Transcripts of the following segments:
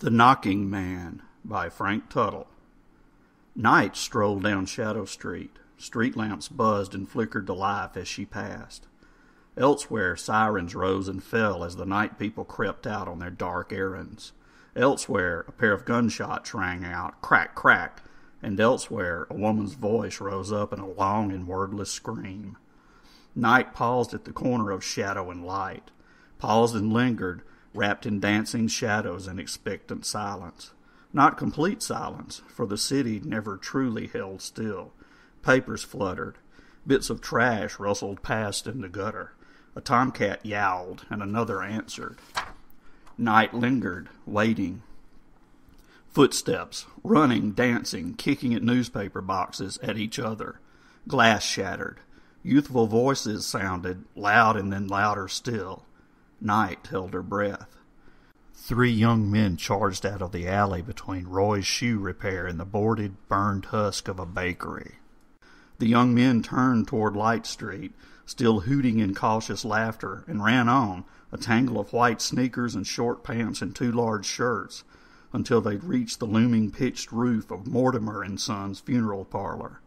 The Knocking Man by Frank Tuttle. Night strolled down Shadow Street. Street lamps buzzed and flickered to life as she passed. Elsewhere, sirens rose and fell as the night people crept out on their dark errands. Elsewhere, a pair of gunshots rang out, crack, crack, and elsewhere, a woman's voice rose up in a long and wordless scream. Night paused at the corner of shadow and light, paused and lingered, wrapped in dancing shadows and expectant silence. Not complete silence, for the city never truly held still. Papers fluttered. Bits of trash rustled past in the gutter. A tomcat yowled, and another answered. Night lingered, waiting. Footsteps, running, dancing, kicking at newspaper boxes, at each other. Glass shattered. Youthful voices sounded, loud and then louder still. Night held her breath. Three young men charged out of the alley between Roy's shoe repair and the boarded, burned husk of a bakery. The young men turned toward Light Street, still hooting in cautious laughter, and ran on, a tangle of white sneakers and short pants and two large shirts, until they reached the looming pitched roof of Mortimer and Sons funeral parlor.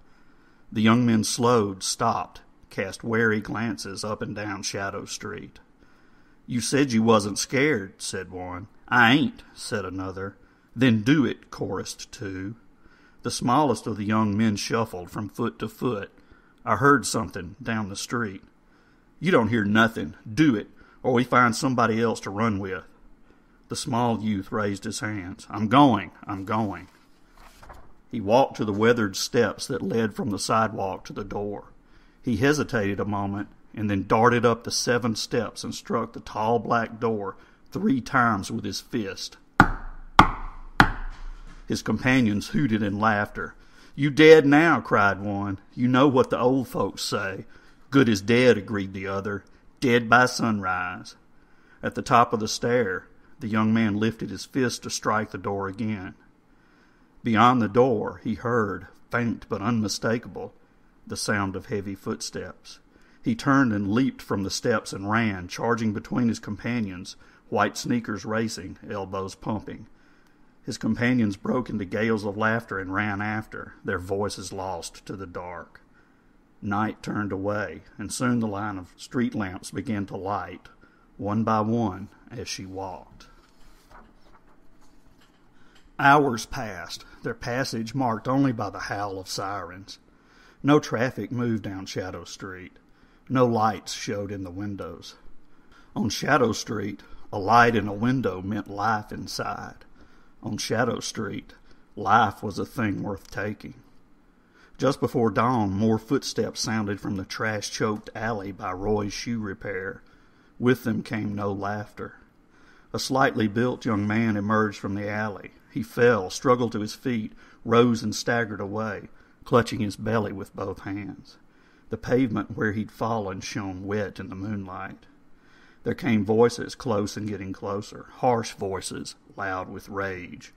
The young men slowed, stopped, cast wary glances up and down Shadow Street. You said you wasn't scared, said one. I ain't, said another. Then do it, chorused two. The smallest of the young men shuffled from foot to foot. I heard something down the street. You don't hear nothing. Do it, or we find somebody else to run with. The small youth raised his hands. I'm going, I'm going. He walked to the weathered steps that led from the sidewalk to the door. He hesitated a moment and then darted up the seven steps and struck the tall black door three times with his fist. His companions hooted in laughter. You dead now, cried one. You know what the old folks say. Good as dead, agreed the other. Dead by sunrise. At the top of the stair, the young man lifted his fist to strike the door again. Beyond the door, he heard, faint but unmistakable, the sound of heavy footsteps. He turned and leaped from the steps and ran, charging between his companions, white sneakers racing, elbows pumping. His companions broke into gales of laughter and ran after, their voices lost to the dark. Night turned away, and soon the line of street lamps began to light, one by one, as she walked. Hours passed, their passage marked only by the howl of sirens. No traffic moved down Shadow Street. No lights showed in the windows. On Shadow Street, a light in a window meant life inside. On Shadow Street, life was a thing worth taking. Just before dawn, more footsteps sounded from the trash choked alley by Roy's shoe repair. With them came no laughter. A slightly built young man emerged from the alley. He fell, struggled to his feet, rose and staggered away, clutching his belly with both hands. The pavement where he'd fallen shone wet in the moonlight. There came voices close and getting closer, harsh voices, loud with rage.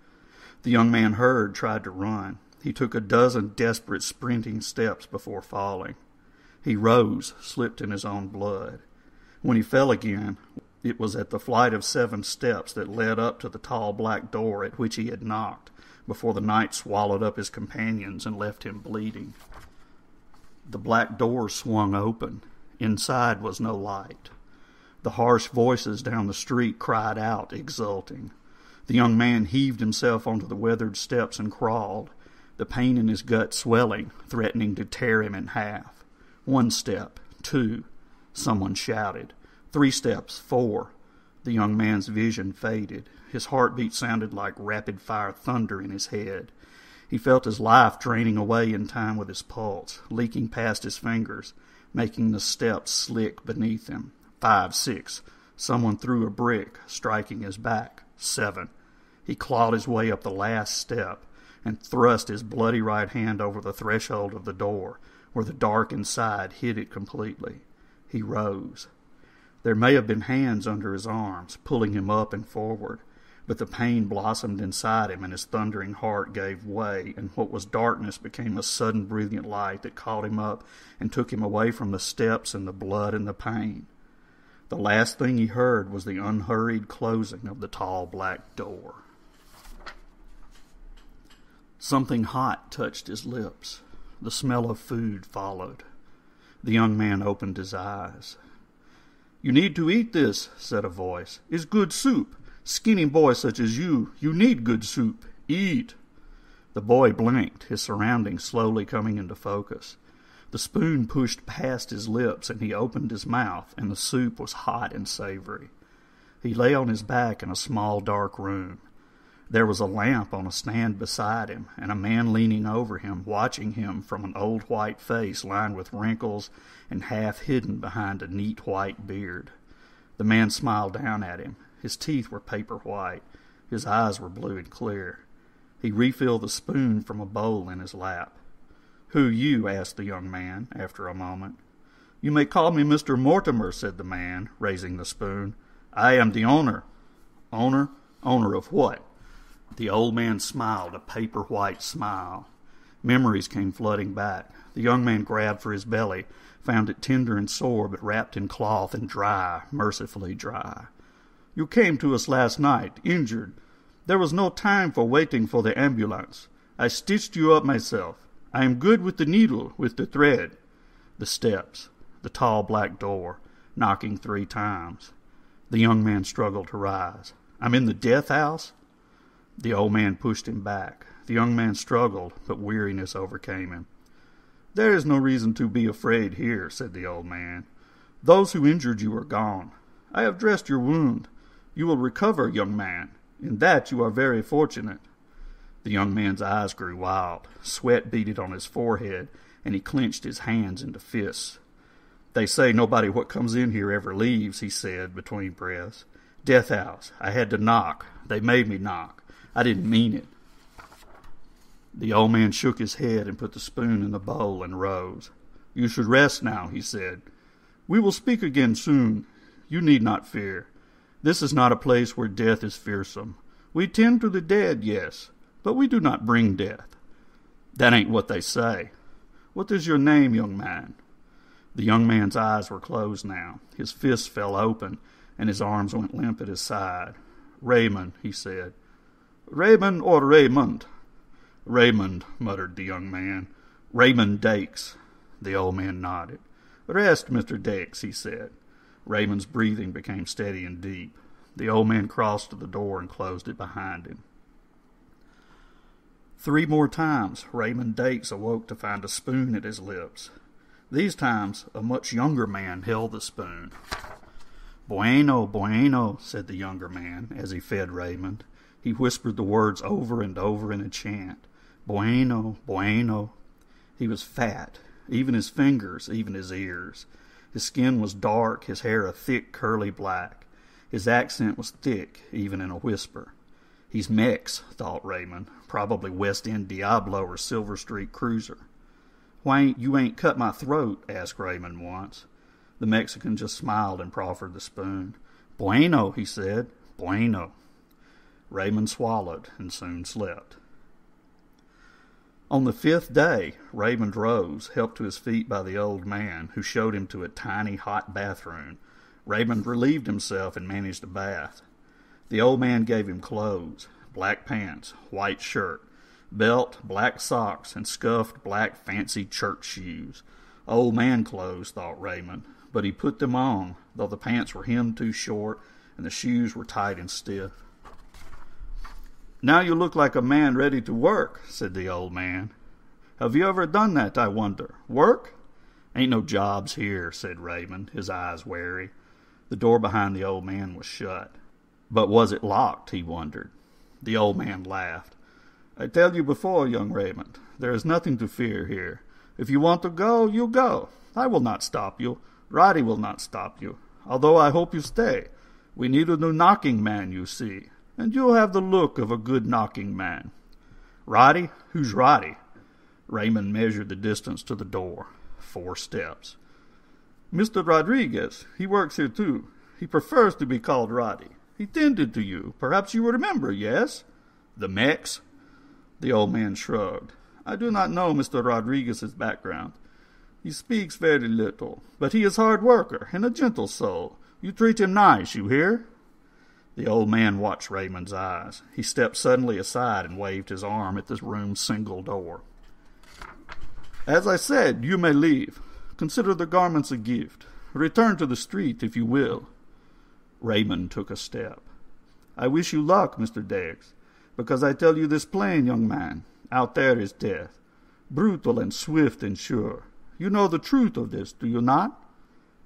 The young man heard, tried to run. He took a dozen desperate sprinting steps before falling. He rose, slipped in his own blood. When he fell again, it was at the flight of seven steps that led up to the tall black door at which he had knocked before the night swallowed up his companions and left him bleeding. The black door swung open. Inside was no light. The harsh voices down the street cried out, exulting. The young man heaved himself onto the weathered steps and crawled, the pain in his gut swelling, threatening to tear him in half. One step, two. Someone shouted. Three steps, four. The young man's vision faded. His heartbeat sounded like rapid fire thunder in his head. He felt his life draining away in time with his pulse, leaking past his fingers, making the steps slick beneath him. Five, six. Someone threw a brick, striking his back. Seven. He clawed his way up the last step and thrust his bloody right hand over the threshold of the door, where the dark inside hid it completely. He rose. There may have been hands under his arms, pulling him up and forward but the pain blossomed inside him, and his thundering heart gave way, and what was darkness became a sudden brilliant light that caught him up and took him away from the steps and the blood and the pain. The last thing he heard was the unhurried closing of the tall black door. Something hot touched his lips. The smell of food followed. The young man opened his eyes. You need to eat this, said a voice. It's good soup. Skinny boy such as you, you need good soup. Eat. The boy blinked, his surroundings slowly coming into focus. The spoon pushed past his lips and he opened his mouth, and the soup was hot and savory. He lay on his back in a small dark room. There was a lamp on a stand beside him, and a man leaning over him, watching him from an old white face lined with wrinkles and half hidden behind a neat white beard. The man smiled down at him. His teeth were paper white. His eyes were blue and clear. He refilled the spoon from a bowl in his lap. Who you? asked the young man, after a moment. You may call me Mr. Mortimer, said the man, raising the spoon. I am the owner. Owner? Owner of what? The old man smiled, a paper white smile. Memories came flooding back. The young man grabbed for his belly, found it tender and sore, but wrapped in cloth and dry, mercifully dry. You came to us last night, injured. There was no time for waiting for the ambulance. I stitched you up myself. I am good with the needle, with the thread. The steps, the tall black door, knocking three times. The young man struggled to rise. I'm in the death house? The old man pushed him back. The young man struggled, but weariness overcame him. There is no reason to be afraid here, said the old man. Those who injured you are gone. I have dressed your wound. You will recover, young man. In that you are very fortunate. The young man's eyes grew wild. Sweat beaded on his forehead, and he clenched his hands into fists. They say nobody what comes in here ever leaves, he said between breaths. Death house. I had to knock. They made me knock. I didn't mean it. The old man shook his head and put the spoon in the bowl and rose. You should rest now, he said. We will speak again soon. You need not fear. This is not a place where death is fearsome. We tend to the dead, yes, but we do not bring death. That ain't what they say. What is your name, young man? The young man's eyes were closed now. His fists fell open, and his arms went limp at his side. Raymond, he said. Raymond or Raymond? Raymond, muttered the young man. Raymond Dakes. The old man nodded. Rest, Mr. Dakes, he said. Raymond's breathing became steady and deep. The old man crossed to the door and closed it behind him. Three more times Raymond Dakes awoke to find a spoon at his lips. These times a much younger man held the spoon. Bueno, bueno, said the younger man as he fed Raymond. He whispered the words over and over in a chant. Bueno, bueno. He was fat, even his fingers, even his ears. His skin was dark, his hair a thick, curly black. His accent was thick, even in a whisper. He's Mex, thought Raymond, probably West End Diablo or Silver Street Cruiser. Why ain't you ain't cut my throat? asked Raymond once. The Mexican just smiled and proffered the spoon. Bueno, he said. Bueno. Raymond swallowed and soon slept. On the fifth day, Raymond rose, helped to his feet by the old man, who showed him to a tiny hot bathroom. Raymond relieved himself and managed a bath. The old man gave him clothes black pants, white shirt, belt, black socks, and scuffed black fancy church shoes. Old man clothes, thought Raymond, but he put them on, though the pants were hemmed too short and the shoes were tight and stiff. Now you look like a man ready to work, said the old man. Have you ever done that, I wonder? Work? Ain't no jobs here, said Raymond, his eyes wary. The door behind the old man was shut. But was it locked, he wondered. The old man laughed. I tell you before, young Raymond, there is nothing to fear here. If you want to go, you go. I will not stop you. Roddy will not stop you, although I hope you stay. We need a new knocking man, you see and you'll have the look of a good knocking man. Roddy? Who's Roddy? Raymond measured the distance to the door. Four steps. Mr. Rodriguez. He works here too. He prefers to be called Roddy. He tended to you. Perhaps you remember, yes? The Mex? The old man shrugged. I do not know Mr. Rodriguez's background. He speaks very little, but he is hard worker and a gentle soul. You treat him nice, you hear? The old man watched Raymond's eyes. He stepped suddenly aside and waved his arm at the room's single door. As I said, you may leave. Consider the garments a gift. Return to the street if you will. Raymond took a step. I wish you luck, Mr. Deggs, because I tell you this plain, young man. Out there is death, brutal and swift and sure. You know the truth of this, do you not?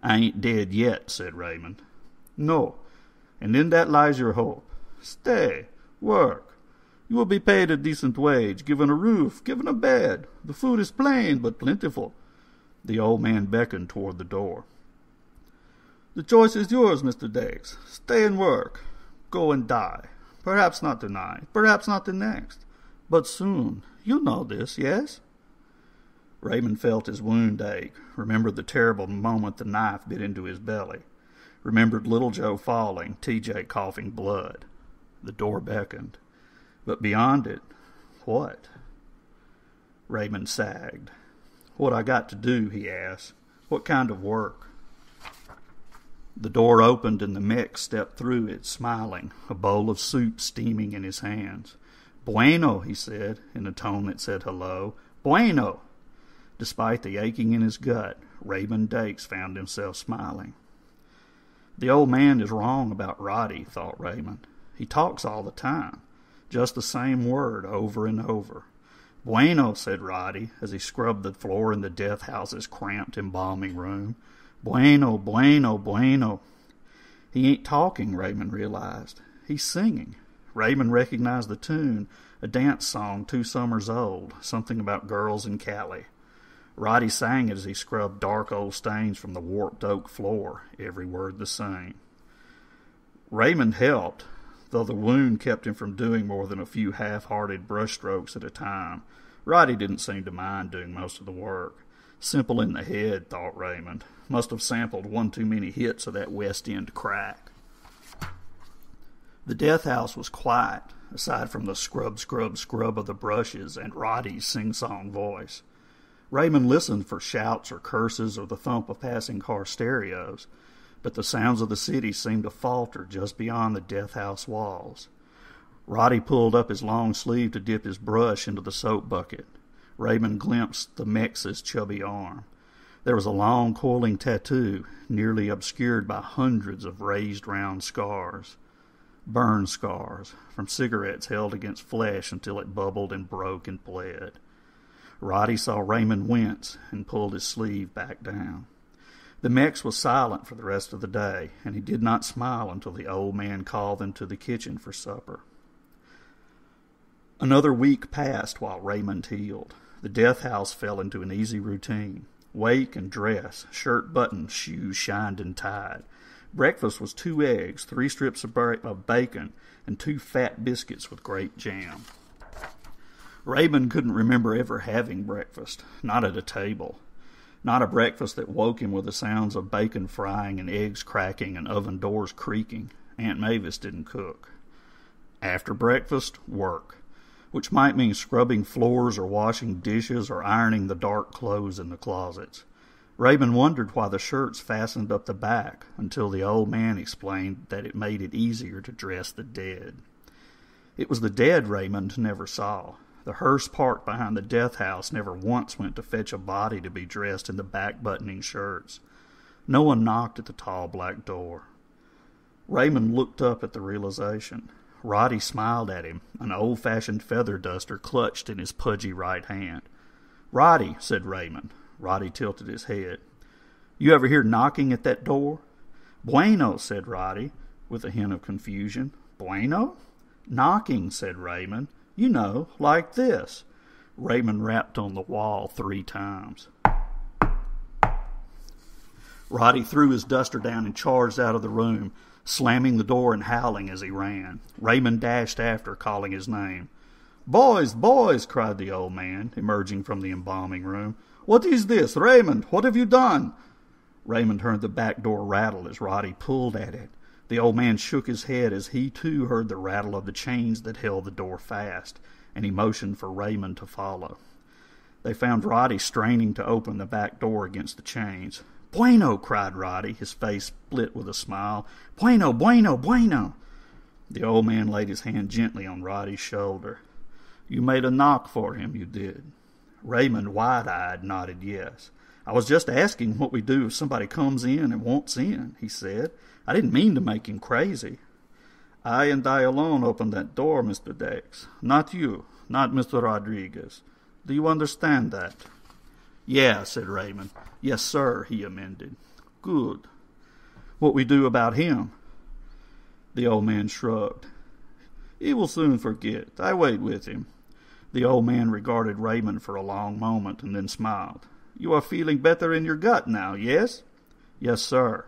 I ain't dead yet, said Raymond. No, and in that lies your hope. Stay, work. You will be paid a decent wage, given a roof, given a bed. The food is plain but plentiful. The old man beckoned toward the door. The choice is yours, Mr. Deggs. Stay and work. Go and die. Perhaps not tonight, perhaps not the next, but soon. You know this, yes? Raymond felt his wound ache, remembered the terrible moment the knife bit into his belly remembered Little Joe falling, TJ coughing blood. The door beckoned. But beyond it, what? Raymond sagged. What I got to do, he asked. What kind of work? The door opened and the Mex stepped through it, smiling, a bowl of soup steaming in his hands. Bueno, he said, in a tone that said hello. Bueno! Despite the aching in his gut, Raymond Dakes found himself smiling. The old man is wrong about Roddy, thought Raymond. He talks all the time, just the same word over and over. Bueno, said Roddy, as he scrubbed the floor in the death house's cramped embalming room. Bueno, bueno, bueno. He ain't talking, Raymond realized. He's singing. Raymond recognized the tune, a dance song two summers old, something about girls in Cali. Roddy sang as he scrubbed dark old stains from the warped oak floor, every word the same. Raymond helped, though the wound kept him from doing more than a few half-hearted brushstrokes at a time. Roddy didn't seem to mind doing most of the work. Simple in the head, thought Raymond. Must have sampled one too many hits of that West End crack. The death house was quiet, aside from the scrub, scrub, scrub of the brushes and Roddy's sing-song voice. Raymond listened for shouts or curses or the thump of passing car stereos, but the sounds of the city seemed to falter just beyond the death house walls. Roddy pulled up his long sleeve to dip his brush into the soap bucket. Raymond glimpsed the Mex's chubby arm. There was a long coiling tattoo, nearly obscured by hundreds of raised round scars. Burn scars, from cigarettes held against flesh until it bubbled and broke and bled. Roddy saw Raymond wince and pulled his sleeve back down. The Mex was silent for the rest of the day, and he did not smile until the old man called them to the kitchen for supper. Another week passed while Raymond healed. The death house fell into an easy routine. Wake and dress, shirt buttoned, shoes shined and tied. Breakfast was two eggs, three strips of bacon, and two fat biscuits with grape jam. Raymond couldn't remember ever having breakfast, not at a table. Not a breakfast that woke him with the sounds of bacon frying and eggs cracking and oven doors creaking. Aunt Mavis didn't cook. After breakfast, work, which might mean scrubbing floors or washing dishes or ironing the dark clothes in the closets. Raymond wondered why the shirts fastened up the back until the old man explained that it made it easier to dress the dead. It was the dead Raymond never saw. The hearse parked behind the death house never once went to fetch a body to be dressed in the back buttoning shirts. No one knocked at the tall black door. Raymond looked up at the realization. Roddy smiled at him, an old fashioned feather duster clutched in his pudgy right hand. Roddy, said Raymond. Roddy tilted his head. You ever hear knocking at that door? Bueno, said Roddy, with a hint of confusion. Bueno? Knocking, said Raymond. You know, like this. Raymond rapped on the wall three times. Roddy threw his duster down and charged out of the room, slamming the door and howling as he ran. Raymond dashed after, calling his name. Boys, boys, cried the old man, emerging from the embalming room. What is this? Raymond, what have you done? Raymond heard the back door rattle as Roddy pulled at it. The old man shook his head as he too heard the rattle of the chains that held the door fast, and he motioned for Raymond to follow. They found Roddy straining to open the back door against the chains. Bueno! cried Roddy, his face split with a smile. Bueno, bueno, bueno! The old man laid his hand gently on Roddy's shoulder. You made a knock for him, you did. Raymond, wide eyed, nodded yes. I was just asking what we do if somebody comes in and wants in, he said. I didn't mean to make him crazy. I and I alone opened that door, Mr. Dex. Not you, not Mr. Rodriguez. Do you understand that? Yeah, said Raymond. Yes, sir, he amended. Good. What we do about him? The old man shrugged. He will soon forget. I wait with him. The old man regarded Raymond for a long moment and then smiled. You are feeling better in your gut now, yes? Yes, sir.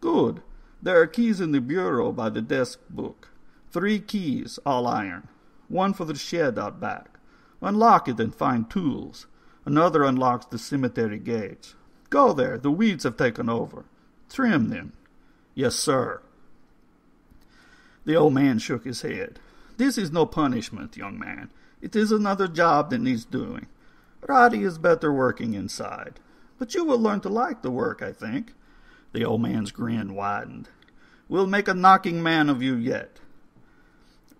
Good. There are keys in the bureau by the desk book. Three keys, all iron. One for the shed out back. Unlock it and find tools. Another unlocks the cemetery gates. Go there. The weeds have taken over. Trim them. Yes, sir. The old man shook his head. This is no punishment, young man. It is another job that needs doing. Roddy is better working inside. But you will learn to like the work, I think. The old man's grin widened. We'll make a knocking man of you yet.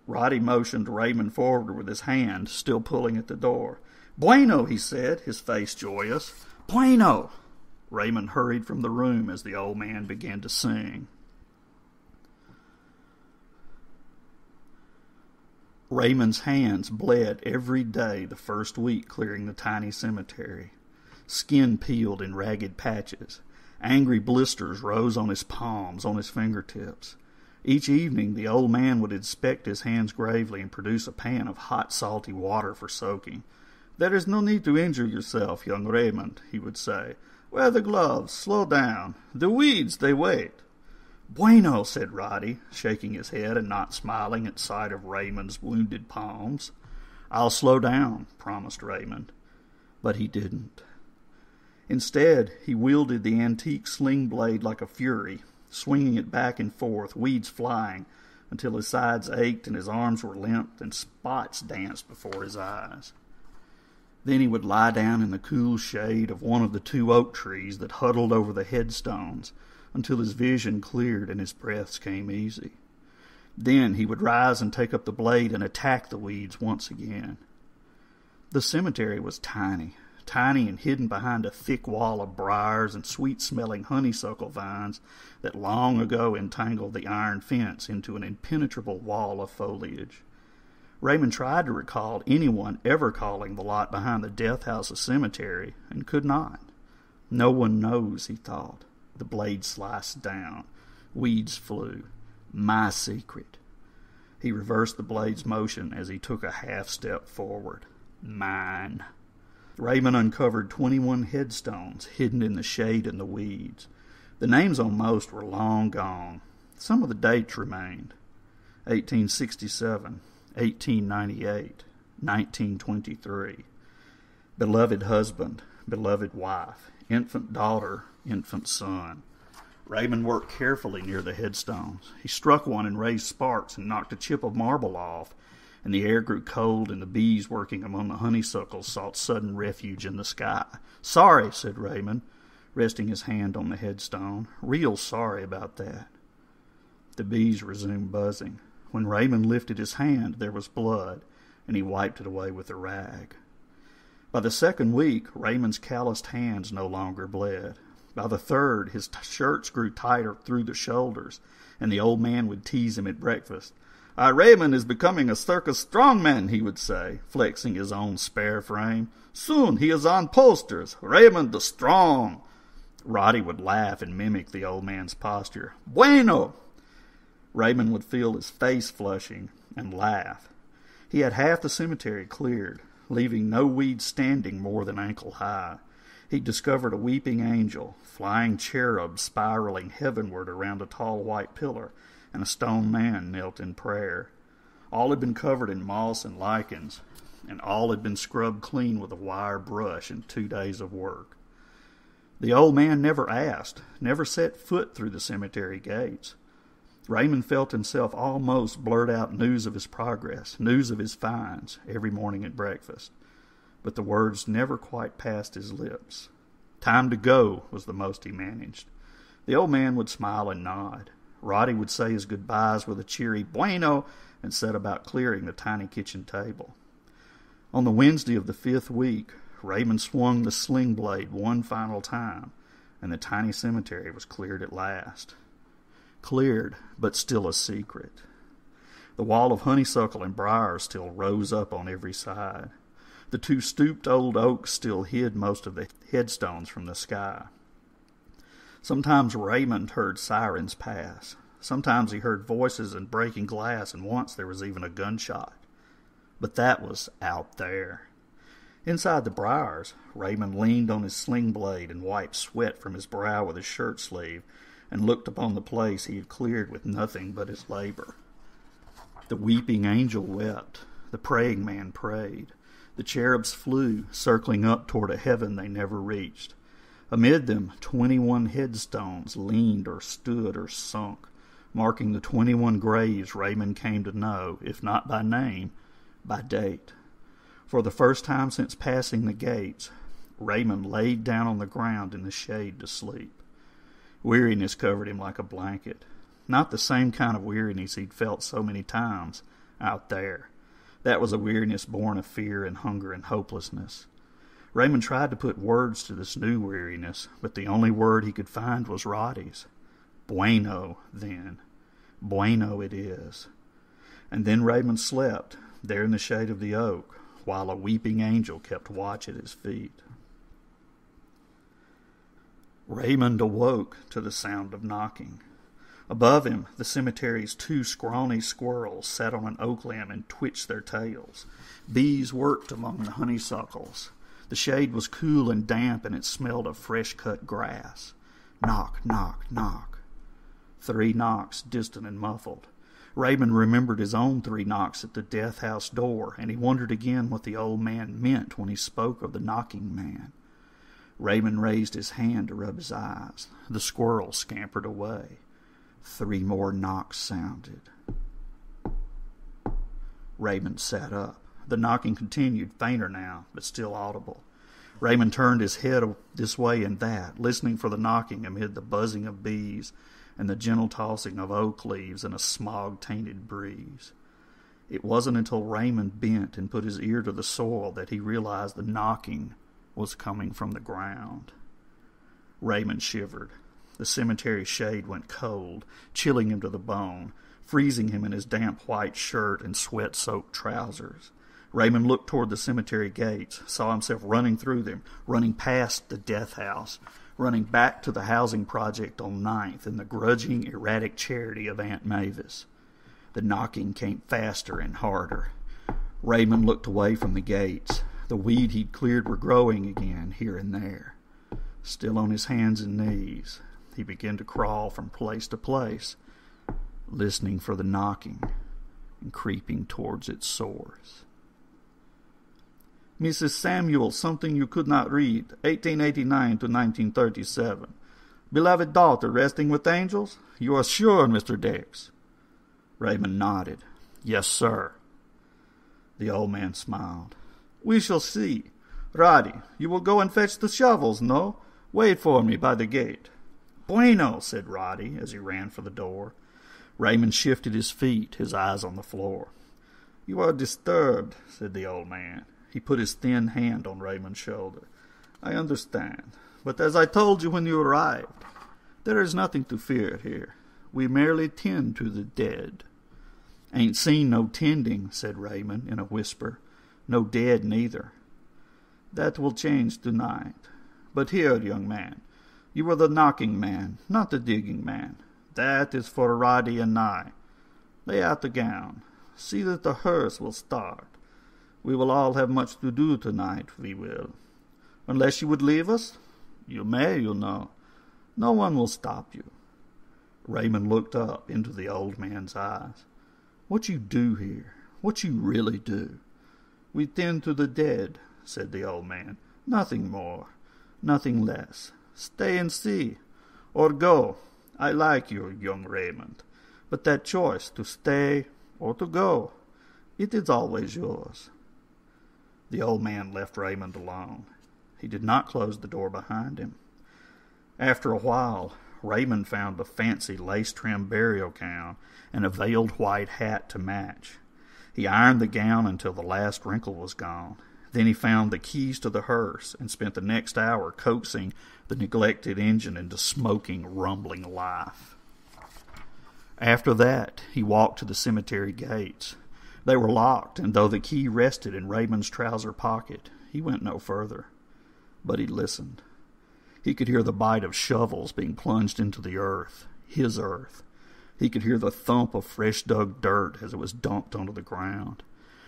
Roddy motioned Raymond forward with his hand, still pulling at the door. Bueno, he said, his face joyous. Bueno! Raymond hurried from the room as the old man began to sing. Raymond's hands bled every day the first week clearing the tiny cemetery. Skin peeled in ragged patches. Angry blisters rose on his palms, on his fingertips. Each evening the old man would inspect his hands gravely and produce a pan of hot, salty water for soaking. There is no need to injure yourself, young Raymond, he would say. Wear the gloves. Slow down. The weeds, they wait. Bueno, said Roddy, shaking his head and not smiling at sight of Raymond's wounded palms. I'll slow down, promised Raymond. But he didn't. Instead, he wielded the antique sling blade like a fury, swinging it back and forth, weeds flying, until his sides ached and his arms were limp and spots danced before his eyes. Then he would lie down in the cool shade of one of the two oak trees that huddled over the headstones until his vision cleared and his breaths came easy. Then he would rise and take up the blade and attack the weeds once again. The cemetery was tiny, tiny and hidden behind a thick wall of briars and sweet smelling honeysuckle vines that long ago entangled the iron fence into an impenetrable wall of foliage. Raymond tried to recall anyone ever calling the lot behind the death house a cemetery and could not. No one knows, he thought. The blade sliced down. Weeds flew. My secret. He reversed the blade's motion as he took a half step forward. Mine. Raymond uncovered 21 headstones hidden in the shade and the weeds. The names on most were long gone. Some of the dates remained 1867, 1898, 1923. Beloved husband, beloved wife, infant daughter, infant son. Raymond worked carefully near the headstones. He struck one and raised sparks and knocked a chip of marble off, and the air grew cold and the bees working among the honeysuckles sought sudden refuge in the sky. Sorry, said Raymond, resting his hand on the headstone. Real sorry about that. The bees resumed buzzing. When Raymond lifted his hand, there was blood, and he wiped it away with a rag. By the second week, Raymond's calloused hands no longer bled. By the third, his t- shirts grew tighter through the shoulders, and the old man would tease him at breakfast. Raymond is becoming a circus strongman, he would say, flexing his own spare frame. Soon he is on posters. Raymond the Strong. Roddy would laugh and mimic the old man's posture. Bueno! Raymond would feel his face flushing and laugh. He had half the cemetery cleared, leaving no weeds standing more than ankle high he discovered a weeping angel, flying cherub spiraling heavenward around a tall white pillar, and a stone man knelt in prayer. All had been covered in moss and lichens, and all had been scrubbed clean with a wire brush in two days of work. The old man never asked, never set foot through the cemetery gates. Raymond felt himself almost blurt out news of his progress, news of his finds, every morning at breakfast but the words never quite passed his lips. Time to go was the most he managed. The old man would smile and nod. Roddy would say his goodbyes with a cheery bueno and set about clearing the tiny kitchen table. On the Wednesday of the fifth week, Raymond swung the sling blade one final time, and the tiny cemetery was cleared at last. Cleared, but still a secret. The wall of honeysuckle and briars still rose up on every side. The two stooped old oaks still hid most of the headstones from the sky. Sometimes Raymond heard sirens pass. Sometimes he heard voices and breaking glass, and once there was even a gunshot. But that was out there. Inside the briars, Raymond leaned on his sling blade and wiped sweat from his brow with his shirt sleeve, and looked upon the place he had cleared with nothing but his labor. The weeping angel wept. The praying man prayed. The cherubs flew, circling up toward a heaven they never reached. Amid them, twenty one headstones leaned or stood or sunk, marking the twenty one graves Raymond came to know, if not by name, by date. For the first time since passing the gates, Raymond laid down on the ground in the shade to sleep. Weariness covered him like a blanket. Not the same kind of weariness he'd felt so many times out there. That was a weariness born of fear and hunger and hopelessness. Raymond tried to put words to this new weariness, but the only word he could find was Roddy's. Bueno, then. Bueno it is. And then Raymond slept, there in the shade of the oak, while a weeping angel kept watch at his feet. Raymond awoke to the sound of knocking. Above him, the cemetery's two scrawny squirrels sat on an oak limb and twitched their tails. Bees worked among the honeysuckles. The shade was cool and damp, and it smelled of fresh cut grass. Knock, knock, knock. Three knocks, distant and muffled. Raymond remembered his own three knocks at the death house door, and he wondered again what the old man meant when he spoke of the knocking man. Raymond raised his hand to rub his eyes. The squirrel scampered away. Three more knocks sounded. Raymond sat up. The knocking continued, fainter now, but still audible. Raymond turned his head this way and that, listening for the knocking amid the buzzing of bees and the gentle tossing of oak leaves in a smog tainted breeze. It wasn't until Raymond bent and put his ear to the soil that he realized the knocking was coming from the ground. Raymond shivered. The cemetery shade went cold, chilling him to the bone, freezing him in his damp white shirt and sweat soaked trousers. Raymond looked toward the cemetery gates, saw himself running through them, running past the death house, running back to the housing project on Ninth and the grudging, erratic charity of Aunt Mavis. The knocking came faster and harder. Raymond looked away from the gates. The weed he'd cleared were growing again, here and there. Still on his hands and knees, he began to crawl from place to place, listening for the knocking and creeping towards its source. Mrs. Samuel, something you could not read, 1889 to 1937. Beloved daughter, resting with angels? You are sure, Mr. Dix? Raymond nodded. Yes, sir. The old man smiled. We shall see. Roddy, you will go and fetch the shovels, no? Wait for me by the gate. Bueno, said Roddy as he ran for the door. Raymond shifted his feet, his eyes on the floor. You are disturbed, said the old man. He put his thin hand on Raymond's shoulder. I understand. But as I told you when you arrived, there is nothing to fear here. We merely tend to the dead. Ain't seen no tending, said Raymond in a whisper. No dead neither. That will change tonight. But here, young man, you are the knocking man, not the digging man. That is for Roddy and I. Lay out the gown. See that the hearse will start. We will all have much to do tonight, we will. Unless you would leave us? You may, you know. No one will stop you. Raymond looked up into the old man's eyes. What you do here? What you really do? We tend to the dead, said the old man. Nothing more, nothing less. Stay and see, or go. I like you, young Raymond, but that choice to stay or to go, it is always yours. The old man left Raymond alone. He did not close the door behind him. After a while, Raymond found a fancy lace trimmed burial gown and a veiled white hat to match. He ironed the gown until the last wrinkle was gone. Then he found the keys to the hearse and spent the next hour coaxing the neglected engine into smoking, rumbling life. After that, he walked to the cemetery gates. They were locked, and though the key rested in Raymond's trouser pocket, he went no further. But he listened. He could hear the bite of shovels being plunged into the earth, his earth. He could hear the thump of fresh dug dirt as it was dumped onto the ground.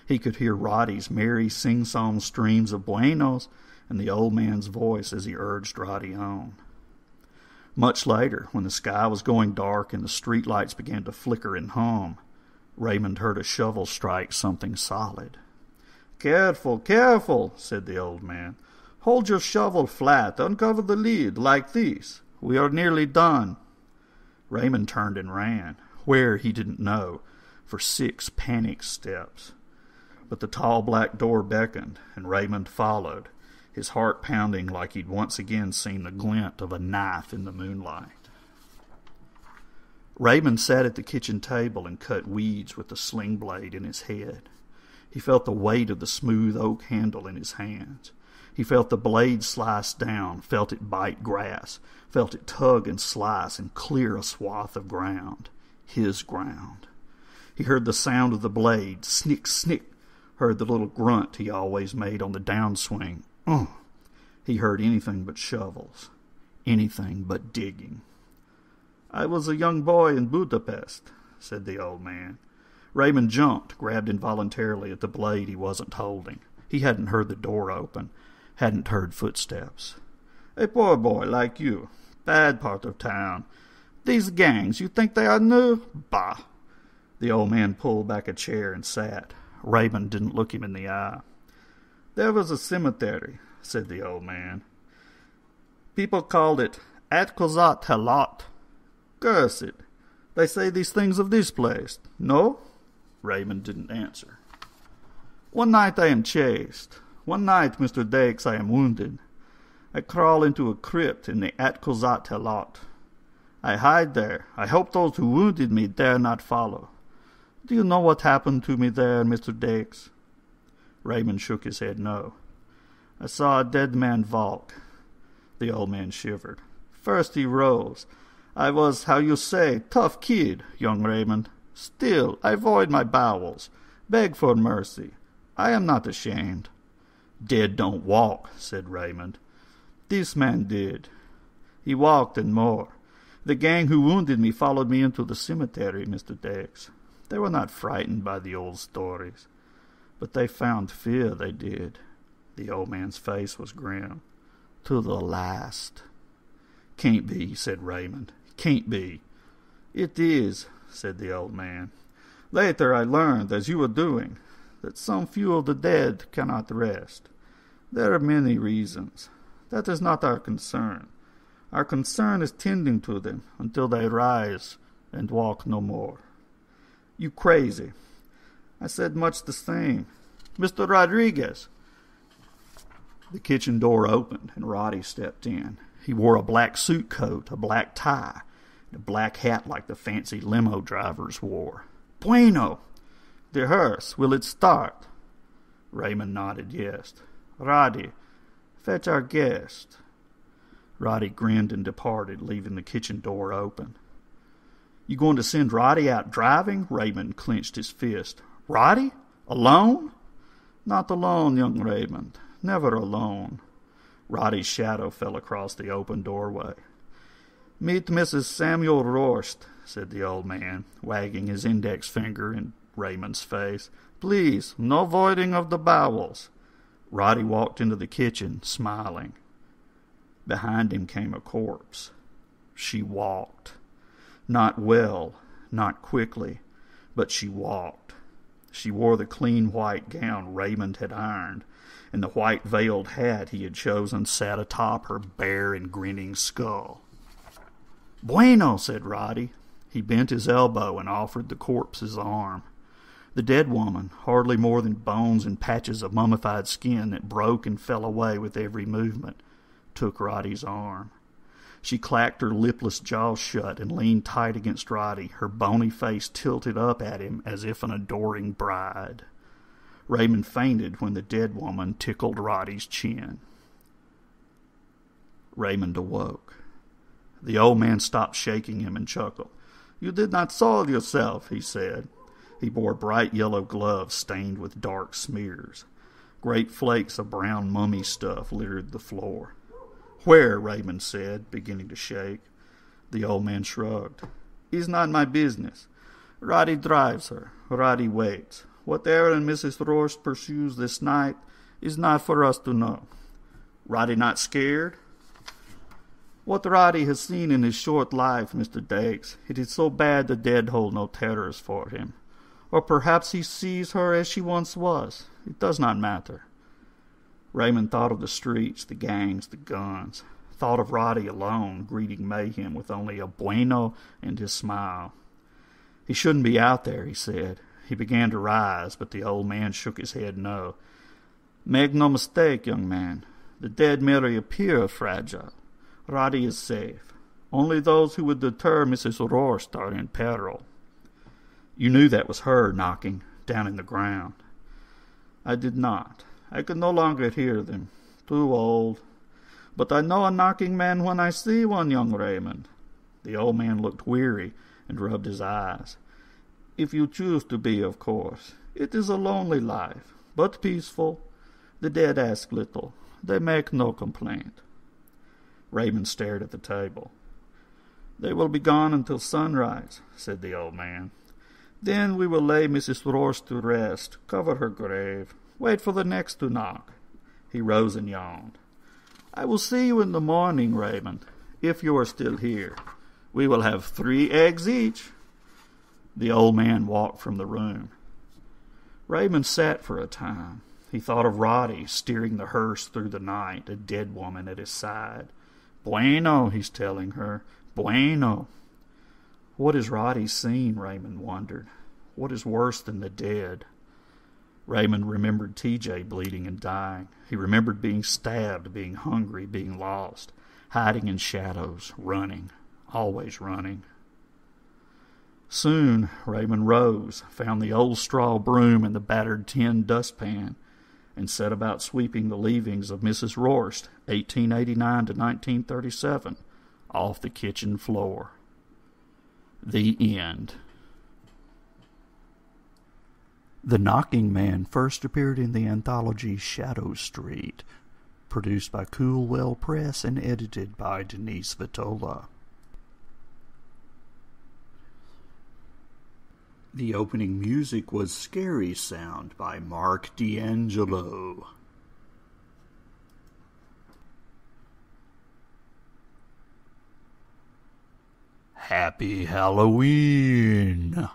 He could hear Roddy's merry sing song streams of buenos and the old man's voice as he urged Roddy on. Much later, when the sky was going dark and the street lights began to flicker and hum, Raymond heard a shovel strike something solid. Careful, careful, said the old man. Hold your shovel flat, uncover the lid, like this. We are nearly done. Raymond turned and ran, where he didn't know, for six panic steps. But the tall black door beckoned, and Raymond followed, his heart pounding like he'd once again seen the glint of a knife in the moonlight. Raymond sat at the kitchen table and cut weeds with the sling blade in his head. He felt the weight of the smooth oak handle in his hands. He felt the blade slice down, felt it bite grass, felt it tug and slice and clear a swath of ground. His ground. He heard the sound of the blade, snick, snick, heard the little grunt he always made on the downswing. Uh. He heard anything but shovels, anything but digging. I was a young boy in Budapest, said the old man. Raymond jumped, grabbed involuntarily at the blade he wasn't holding. He hadn't heard the door open, hadn't heard footsteps. A poor boy like you. Bad part of town. These gangs, you think they are new? Bah! The old man pulled back a chair and sat. Raymond didn't look him in the eye. There was a cemetery, said the old man. People called it Atkozat Halot. Curse it. They say these things of this place. No? Raymond didn't answer. One night I am chased. One night, Mr. Dakes, I am wounded. I crawl into a crypt in the Atkozat lot. I hide there. I hope those who wounded me dare not follow. Do you know what happened to me there, Mr. Dakes? Raymond shook his head no. I saw a dead man walk. The old man shivered. First he rose. I was, how you say, tough kid, young Raymond. Still, I void my bowels, beg for mercy. I am not ashamed. Dead don't walk, said Raymond. This man did. He walked and more. The gang who wounded me followed me into the cemetery, Mr. Dakes. They were not frightened by the old stories, but they found fear, they did. The old man's face was grim. To the last. Can't be, said Raymond. Can't be. It is, said the old man. Later I learned, as you were doing, that some few of the dead cannot rest. There are many reasons. That is not our concern. Our concern is tending to them until they rise and walk no more. You crazy. I said much the same. Mr. Rodriguez. The kitchen door opened and Roddy stepped in. He wore a black suit coat, a black tie, and a black hat like the fancy limo drivers wore. Bueno! The hearse, will it start? Raymond nodded yes. Roddy, fetch our guest. Roddy grinned and departed, leaving the kitchen door open. You going to send Roddy out driving? Raymond clenched his fist. Roddy? Alone? Not alone, young Raymond. Never alone. Roddy's shadow fell across the open doorway. Meet Mrs. Samuel Rourst, said the old man, wagging his index finger in Raymond's face. Please, no voiding of the bowels. Roddy walked into the kitchen, smiling. Behind him came a corpse. She walked. Not well, not quickly, but she walked. She wore the clean white gown Raymond had ironed, and the white veiled hat he had chosen sat atop her bare and grinning skull. Bueno, said Roddy. He bent his elbow and offered the corpse his arm. The dead woman, hardly more than bones and patches of mummified skin that broke and fell away with every movement, took Roddy's arm. She clacked her lipless jaws shut and leaned tight against Roddy, her bony face tilted up at him as if an adoring bride. Raymond fainted when the dead woman tickled Roddy's chin. Raymond awoke. The old man stopped shaking him and chuckled. You did not soil yourself, he said. He wore bright yellow gloves stained with dark smears. Great flakes of brown mummy stuff littered the floor. Where? Raymond said, beginning to shake. The old man shrugged. It's not my business. Roddy drives her. Roddy waits. What errand Mrs. Rorsch pursues this night is not for us to know. Roddy not scared? What Roddy has seen in his short life, Mr. Daggs, it is so bad the dead hold no terrors for him. Or perhaps he sees her as she once was. It does not matter. Raymond thought of the streets, the gangs, the guns. Thought of Roddy alone, greeting mayhem with only a bueno and his smile. He shouldn't be out there, he said. He began to rise, but the old man shook his head no. Make no mistake, young man. The dead merely appear fragile. Roddy is safe. Only those who would deter Mrs. Rorsch are in peril. You knew that was her knocking down in the ground. I did not. I could no longer hear them. Too old. But I know a knocking man when I see one, young Raymond. The old man looked weary and rubbed his eyes. If you choose to be, of course. It is a lonely life, but peaceful. The dead ask little. They make no complaint. Raymond stared at the table. They will be gone until sunrise, said the old man. Then we will lay Mrs. Rorsch to rest, cover her grave, Wait for the next to knock. He rose and yawned. I will see you in the morning, Raymond, if you are still here. We will have three eggs each. The old man walked from the room. Raymond sat for a time. He thought of Roddy steering the hearse through the night, a dead woman at his side. Bueno, he's telling her. Bueno. What has Roddy seen? Raymond wondered. What is worse than the dead? Raymond remembered TJ bleeding and dying. He remembered being stabbed, being hungry, being lost, hiding in shadows, running, always running. Soon Raymond rose, found the old straw broom and the battered tin dustpan, and set about sweeping the leavings of Mrs. Rorsch, 1889 to 1937, off the kitchen floor. The end. The Knocking Man first appeared in the anthology Shadow Street, produced by Coolwell Press and edited by Denise Vitola. The opening music was Scary Sound by Mark D'Angelo. Happy Halloween!